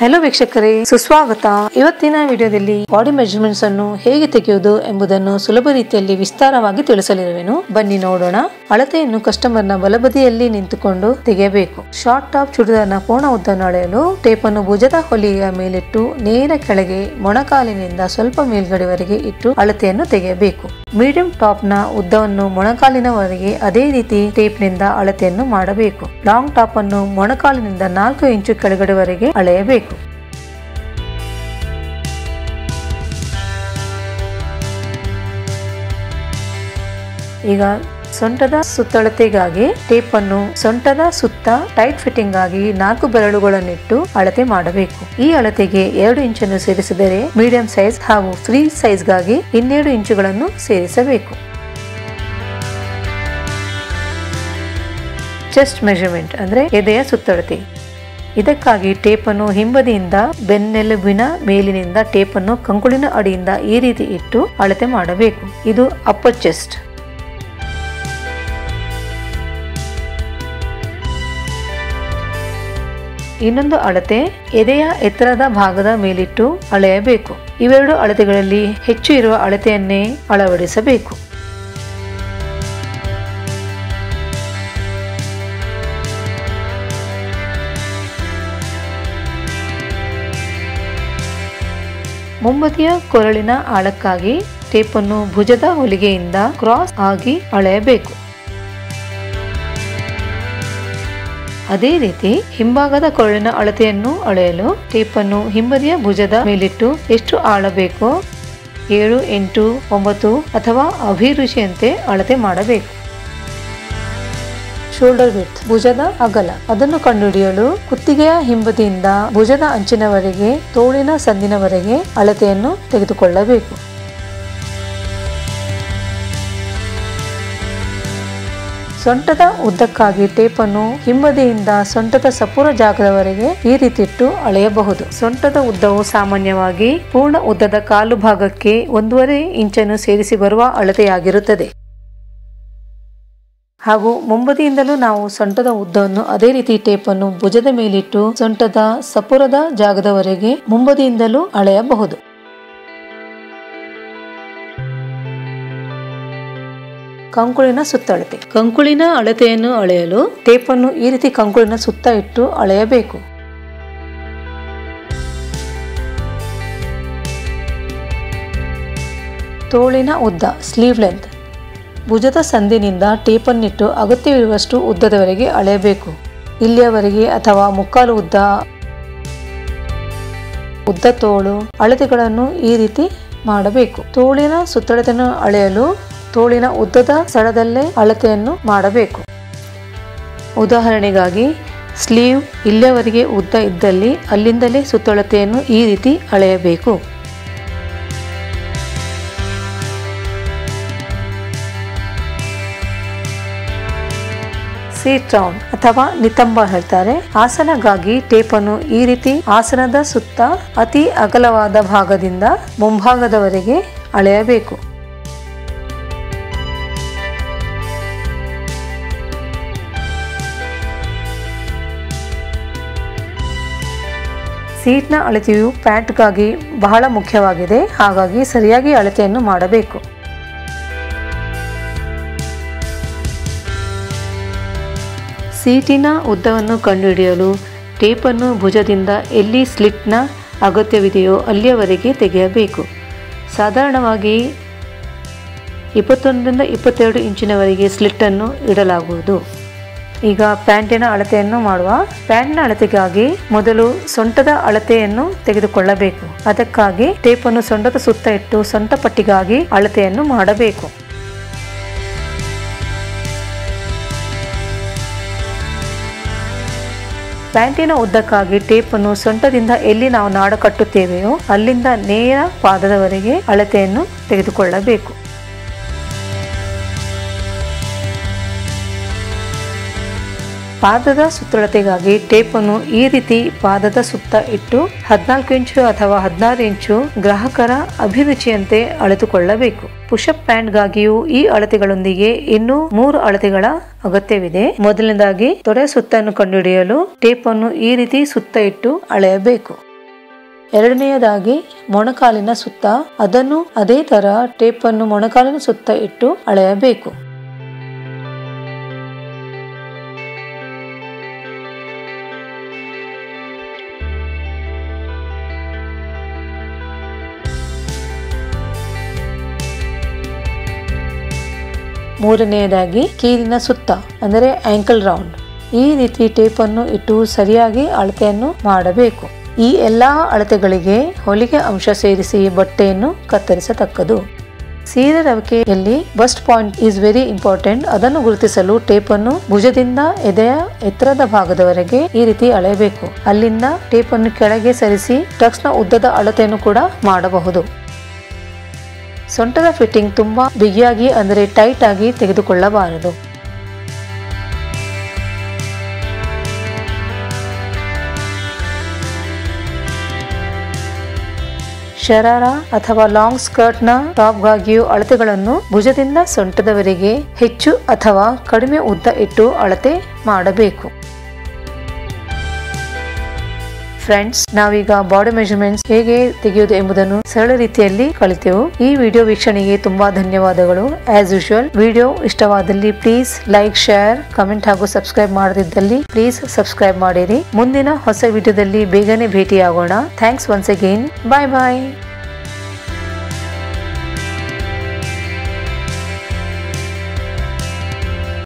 Hello ವೀಕ್ಷಕರೇ. ಸುಸ್ವಾಗತ. ಇವತ್ತಿನ ವಿಡಿಯೋದಲ್ಲಿ ಬಾಡಿ ಮೆಜರ್ಮೆಂಟ್ಸ್ ಅನ್ನು ಹೇಗೆ ತೆಗೆಯುವುದು ಎಂಬುದನ್ನು ಸುಲಭ ರೀತಿಯಲ್ಲಿ ವಿಸ್ತಾರವಾಗಿ ತಿಳಿಸಲಿರುವೆನು. ಬನ್ನಿ ನೋಡೋಣ. ಅಳತೆಯನ್ನು ಕಸ್ಟಮರ್ನ ಬಲಬದಿಯಲ್ಲಿ ನಿಂತುಕೊಂಡು ತೆಗೆಯಬೇಕು. ಶಾರ್ಟ್ ಟಾಪ್ ಚುಡಿದಾರ್ನ ಪೂರ್ಣ ಉದ್ದನ್ನು ಅಳೆಯಲು ಟೇಪ್ ಅನ್ನು ಭುಜದ ಹೊಲಿಯ ಮೇಲಿಟ್ಟು ನೇರ ಕೆಳಗೆ ಮೊಣಕಾಲಿನಿಂದ ಸ್ವಲ್ಪ ಮೇಲ್ಗಡೆವರೆಗೆ ಇಟ್ಟು ಅಳತೆಯನ್ನು ತೆಗೆಯಬೇಕು. ಮೀಡಿಯಂ ಟಾಪ್ನ ಉದ್ದವನ್ನು ಮೊಣಕಾಲಿನವರೆಗೆ ಅದೇ ರೀತಿ ಟೇಪ್ನಿಂದ ಅಳತೆಯನ್ನು ಮಾಡಬೇಕು. ಲಾಂಗ್ ಟಾಪ್ ಅನ್ನು ಮೊಣಕಾಲಿನಿಂದ ನಾಲ್ಕು ಇಂಚು ಕೆಳಗಡೆವರೆಗೆ ಅಳೆಯಬೇಕು. ಈಗ ಸೊಂಟದ ಸುತ್ತಳತೆಗಾಗಿ ಟೇಪ್ ಅನ್ನು ಸೊಂಟದ ಸುತ್ತ ಟೈಟ್ ಫಿಟ್ಟಿಂಗ್ ಆಗಿ ನಾಲ್ಕು ಬೆರಳುಗಳನ್ನಿಟ್ಟು ಅಳತೆ ಮಾಡಬೇಕು. ಈ ಅಳತೆಗೆ ಎರಡು ಇಂಚನ್ನು ಸೇರಿಸಿದರೆ ಮೀಡಿಯಂ ಸೈಜ್ ಹಾಗೂ ಫ್ರೀ ಸೈಜ್ಗಾಗಿ ಇನ್ನೆರಡು ಇಂಚುಗಳನ್ನು ಸೇರಿಸಬೇಕು. ಚೆಸ್ಟ್ ಮೆಜರ್ಮೆಂಟ್ ಅಂದ್ರೆ ಎದೆಯ ಸುತ್ತಳತೆ. ಇದಕ್ಕಾಗಿ ಟೇಪನ್ನು ಹಿಂಬದಿಯಿಂದ ಬೆನ್ನೆಲುಬಿನ ಮೇಲಿನಿಂದ ಟೇಪನ್ನು ಕಂಕುಳಿನ ಅಡಿಯಿಂದ ಈ ರೀತಿ ಇಟ್ಟು ಅಳತೆ ಮಾಡಬೇಕು. ಇದು ಅಪ್ಪರ್ ಚೆಸ್ಟ್. ಇನ್ನೊಂದು ಅಳತೆ ಎದೆಯ ಎತ್ತರದ ಭಾಗದ ಮೇಲಿಟ್ಟು ಅಳೆಯಬೇಕು. ಇವೆರಡು ಅಳತೆಗಳಲ್ಲಿ ಹೆಚ್ಚು ಇರುವ ಅಳತೆಯನ್ನೇ ಅಳವಡಿಸಬೇಕು. ಮುಂಬದಿಯ ಕೊರಳಿನ ಆಳಕ್ಕಾಗಿ ಟೇಪನ್ನು ಭುಜದ ಹೊಲಿಗೆಯಿಂದ ಕ್ರಾಸ್ ಆಗಿ ಅಳೆಯಬೇಕು. ಅದೇ ರೀತಿ ಹಿಂಭಾಗದ ಕೊರಳಿನ ಅಳತೆಯನ್ನು ಅಳೆಯಲು ಟೇಪನ್ನು ಹಿಂಬದಿಯ ಭುಜದ ಮೇಲಿಟ್ಟು ಎಷ್ಟು ಆಳಬೇಕು? ಏಳು, ಎಂಟು, ಒಂಬತ್ತು ಅಥವಾ ಅಭಿರುಚಿಯಂತೆ ಅಳತೆ ಮಾಡಬೇಕು. ಶೋಲ್ಡರ್ ವಿಡ್ತ್ ಭುಜದ ಅಗಲ. ಅದನ್ನು ಕಂಡುಹಿಡಿಯಲು ಕುತ್ತಿಗೆಯ ಹಿಂಬದಿಯಿಂದ ಭುಜದ ಅಂಚಿನವರೆಗೆ, ತೋಳಿನ ಸಂದಿನವರೆಗೆ ಅಳತೆಯನ್ನು ತೆಗೆದುಕೊಳ್ಳಬೇಕು. ಸೊಂಟದ ಉದ್ದಕ್ಕಾಗಿ ಟೇಪನ್ನು ಹಿಂಬದಿಯಿಂದ ಸೊಂಟದ ಸಪೂರ ಜಾಗದವರೆಗೆ ಈ ರೀತಿಟ್ಟು ಅಳೆಯಬಹುದು. ಸೊಂಟದ ಉದ್ದವು ಸಾಮಾನ್ಯವಾಗಿ ಪೂರ್ಣ ಉದ್ದದ ಕಾಲು ಭಾಗಕ್ಕೆ ಒಂದೂವರೆ ಇಂಚನ್ನು ಸೇರಿಸಿ ಬರುವ ಅಳತೆಯಾಗಿರುತ್ತದೆ. ಹಾಗೂ ಮುಂಬದಿಯಿಂದಲೂ ನಾವು ಸೊಂಟದ ಉದ್ದವನ್ನು ಅದೇ ರೀತಿ ಟೇಪನ್ನು ಭುಜದ ಮೇಲಿಟ್ಟು ಸೊಂಟದ ಸಪುರದ ಜಾಗದವರೆಗೆ ಮುಂಬದಿಯಿಂದಲೂ ಅಳೆಯಬಹುದು. ಕಂಕುಳಿನ ಸುತ್ತ ಅಳತೆ ಕಂಕುಳಿನ ಅಳತೆಯನ್ನು ಅಳೆಯಲು ಟೇಪನ್ನು ಈ ರೀತಿ ಕಂಕುಳಿನ ಸುತ್ತ ಇಟ್ಟು ಅಳೆಯಬೇಕು. ತೋಳಿನ ಉದ್ದ ಸ್ಲೀವ್ ಲೆಂತ್ ಭುಜದ ಸಂದಿನಿಂದ ಟೇಪನ್ನಿಟ್ಟು ಅಗತ್ಯವಿರುವಷ್ಟು ಉದ್ದದವರೆಗೆ ಅಳೆಯಬೇಕು. ಇಲ್ಲಿಯವರೆಗೆ ಅಥವಾ ಮುಕ್ಕಾಲು ಉದ್ದ ಉದ್ದ ತೋಳು ಅಳತೆಗಳನ್ನು ಈ ರೀತಿ ಮಾಡಬೇಕು. ತೋಳಿನ ಸುತ್ತಳತೆಯನ್ನು ಅಳೆಯಲು ತೋಳಿನ ಉದ್ದದ ಸ್ಥಳದಲ್ಲೇ ಅಳತೆಯನ್ನು ಮಾಡಬೇಕು. ಉದಾಹರಣೆಗಾಗಿ, ಸ್ಲೀವ್ ಇಲ್ಲಿಯವರೆಗೆ ಉದ್ದ ಇದ್ದಲ್ಲಿ ಅಲ್ಲಿಂದಲೇ ಸುತ್ತಳತೆಯನ್ನು ಈ ರೀತಿ ಅಳೆಯಬೇಕು. ಸೀಟ್ ರೌಂಡ್ ಅಥವಾ ನಿತಂಬ ಹೇಳ್ತಾರೆ. ಆಸನಗಾಗಿ ಟೇಪನ್ನು ಈ ರೀತಿ ಆಸನದ ಸುತ್ತ ಅತಿ ಅಗಲವಾದ ಭಾಗದಿಂದ ಮುಂಭಾಗದವರೆಗೆ ಅಳೆಯಬೇಕು. ಸೀಟ್ನ ಅಳತೆಯು ಪ್ಯಾಂಟ್ಗಾಗಿ ಬಹಳ ಮುಖ್ಯವಾಗಿದೆ. ಹಾಗಾಗಿ ಸರಿಯಾಗಿ ಅಳತೆಯನ್ನು ಮಾಡಬೇಕು. ಸೀಟಿನ ಉದ್ದವನ್ನು ಕಂಡುಹಿಡಿಯಲು ಟೇಪನ್ನು ಭುಜದಿಂದ ಎಲ್ಲಿ ಸ್ಲಿಟ್ನ ಅಗತ್ಯವಿದೆಯೋ ಅಲ್ಲಿಯವರೆಗೆ ತೆಗೆಯಬೇಕು. ಸಾಧಾರಣವಾಗಿ ಇಪ್ಪತ್ತೊಂದರಿಂದ ಇಪ್ಪತ್ತೆರಡು ಇಂಚಿನವರೆಗೆ ಸ್ಲಿಟ್ಟನ್ನು ಇಡಲಾಗುವುದು. ಈಗ ಪ್ಯಾಂಟಿನ ಅಳತೆಯನ್ನು ಮಾಡುವ. ಪ್ಯಾಂಟ್ನ ಅಳತೆಗಾಗಿ ಮೊದಲು ಸೊಂಟದ ಅಳತೆಯನ್ನು ತೆಗೆದುಕೊಳ್ಳಬೇಕು. ಅದಕ್ಕಾಗಿ ಟೇಪನ್ನು ಸೊಂಟದ ಸುತ್ತ ಇಟ್ಟು ಸೊಂಟ ಪಟ್ಟಿಗಾಗಿ ಅಳತೆಯನ್ನು ಮಾಡಬೇಕು. ಪ್ಯಾಂಟಿನ ಉದ್ದಕ್ಕಾಗಿ ಟೇಪನ್ನು ಸೊಂಟದಿಂದ ಎಲ್ಲಿ ನಾವು ನಾಡ ಕಟ್ಟುತ್ತೇವೆಯೋ ಅಲ್ಲಿಂದ ನೇರ ಪಾದದವರೆಗೆ ಅಳತೆಯನ್ನು ತೆಗೆದುಕೊಳ್ಳಬೇಕು. ಪಾದದ ಸುತ್ತಳತೆಗಾಗಿ ಟೇಪನ್ನು ಈ ರೀತಿ ಪಾದದ ಸುತ್ತ ಇಟ್ಟು ಹದಿನಾಲ್ಕು ಇಂಚು ಅಥವಾ ಹದಿನಾರು ಇಂಚು ಗ್ರಾಹಕರ ಅಭಿರುಚಿಯಂತೆ ಅಳೆದುಕೊಳ್ಳಬೇಕು ಪುಷಪ್ ಪ್ಯಾಂಟ್ಗಾಗಿಯೂ ಈ ಅಳತೆಗಳೊಂದಿಗೆ ಇನ್ನೂ ಮೂರು ಅಳತೆಗಳ ಅಗತ್ಯವಿದೆ. ಮೊದಲನೇದಾಗಿ ತೊಡೆ ಸುತ್ತನ್ನು ಕಂಡುಹಿಡಿಯಲು ಟೇಪನ್ನು ಈ ರೀತಿ ಸುತ್ತ ಇಟ್ಟು ಅಳೆಯಬೇಕು. ಎರಡನೆಯದಾಗಿ ಮೊಣಕಾಲಿನ ಸುತ್ತ, ಅದನ್ನು ಅದೇ ತರ ಟೇಪನ್ನು ಮೊಣಕಾಲಿನ ಸುತ್ತ ಇಟ್ಟು ಅಳೆಯಬೇಕು. ಮೂರನೆಯದಾಗಿ ಕೀಲಿನ ಸುತ್ತ, ಅಂದರೆ ಆಂಕಲ್ ರೌಂಡ್ ಈ ರೀತಿ ಟೇಪನ್ನು ಇಟ್ಟು ಸರಿಯಾಗಿ ಅಳತೆಯನ್ನು ಮಾಡಬೇಕು. ಈ ಎಲ್ಲಾ ಅಳತೆಗಳಿಗೆ ಹೊಲಿಗೆ ಅಂಶ ಸೇರಿಸಿ ಬಟ್ಟೆಯನ್ನು ಕತ್ತರಿಸತಕ್ಕದು. ಸೀರೆ ರವಿಕೆಯಲ್ಲಿ bust point is very important ಅದನ್ನು ಗುರುತಿಸಲು ಟೇಪನ್ನು ಭುಜದಿಂದ ಎದೆಯ ಎತ್ತರದ ಭಾಗದವರೆಗೆ ಈ ರೀತಿ ಅಳೆಯಬೇಕು. ಅಲ್ಲಿಂದ ಟೇಪನ್ನು ಕೆಳಗೆ ಸರಿಸಿ ಟಕ್ಸ್ನ ಉದ್ದದ ಅಳತೆಯನ್ನು ಕೂಡ ಮಾಡಬಹುದು. ಸೊಂಟದ ಫಿಟ್ಟಿಂಗ್ ತುಂಬಾ ಬಿಗಿಯಾಗಿ ಅಂದರೆ ಟೈಟ್ ಆಗಿ ತೆಗೆದುಕೊಳ್ಳಬಾರದು. ಶರಾರ ಅಥವಾ ಲಾಂಗ್ ಸ್ಕರ್ಟ್ನ ಟಾಪ್ಗಾಗಿಯೂ ಅಳತೆಗಳನ್ನು ಭುಜದಿಂದ ಸೊಂಟದವರೆಗೆ ಹೆಚ್ಚು ಅಥವಾ ಕಡಿಮೆ ಉದ್ದ ಇಟ್ಟು ಅಳತೆ ಮಾಡಬೇಕು. ಫ್ರೆಂಡ್ಸ್ ನಾವೀಗ ಬಾಡಿ ಮೆಜರ್ಮೆಂಟ್ಸ್ ಹೇಗೆ ತೆಗೆಯುವುದು ಎಂಬುದನ್ನು ಸರಳ ರೀತಿಯಲ್ಲಿ ಕಲಿತೆವು. ಈ ವಿಡಿಯೋ ವೀಕ್ಷಣೆಗೆ ತುಂಬಾ ಧನ್ಯವಾದಗಳು. ಆಸ್ ಯೂಶುವಲ್ ವಿಡಿಯೋ ಇಷ್ಟವಾದಲ್ಲಿ ಪ್ಲೀಸ್ ಲೈಕ್ ಶೇರ್ ಕಮೆಂಟ್ ಹಾಗೂ ಸಬ್ಸ್ಕ್ರೈಬ್ ಮಾಡದಿದ್ದಲ್ಲಿ ಪ್ಲೀಸ್ ಸಬ್ಸ್ಕ್ರೈಬ್ ಮಾಡಿರಿ. ಮುಂದಿನ ಹೊಸ ವಿಡಿಯೋದಲ್ಲಿ ಬೇಗನೆ ಭೇಟಿಯಾಗೋಣ. Thanks once again bye bye